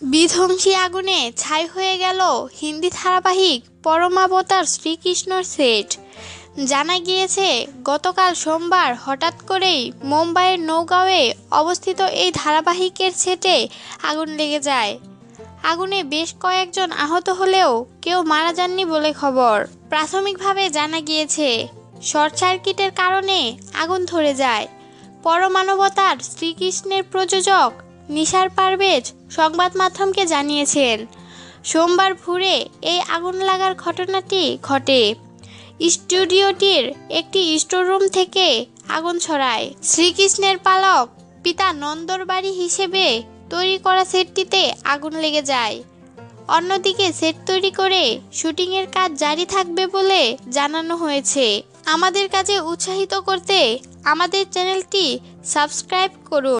বিধ্বংসী আগুনে ছাই হয়ে গেল হিন্দি ধারাবাহিক পরমাবতার শ্রীকৃষ্ণর সেট। জানা গিয়েছে, গতকাল সোমবার হঠাৎ করেই মুম্বাইয়ের নৌগাঁওয়ে অবস্থিত এই ধারাবাহিকের সেটে আগুন লেগে যায়। আগুনে বেশ কয়েকজন আহত হলেও কেউ মারা যাননি বলে খবর। প্রাথমিকভাবে জানা গিয়েছে, শর্ট সার্কিটের কারণে আগুন ধরে যায়। পরমানবতার শ্রীকৃষ্ণের প্রযোজক নিশার পারভেজ সংবাদ মাধ্যমকে জানিয়েছেন, সোমবার ভোরে এই আগুন লাগার ঘটনাটি ঘটে। স্টুডিওটির একটি স্টোররুম থেকে আগুন ছড়ায়। শ্রীকৃষ্ণের পালক পিতা নন্দর বাড়ি হিসেবে তৈরি করা সেটটিতে আগুন লেগে যায়। অন্যদিকে সেট তৈরি করে শুটিংয়ের কাজ জারি থাকবে বলে জানানো হয়েছে। আমাদের কাজে উৎসাহিত করতে আমাদের চ্যানেলটি সাবস্ক্রাইব করুন।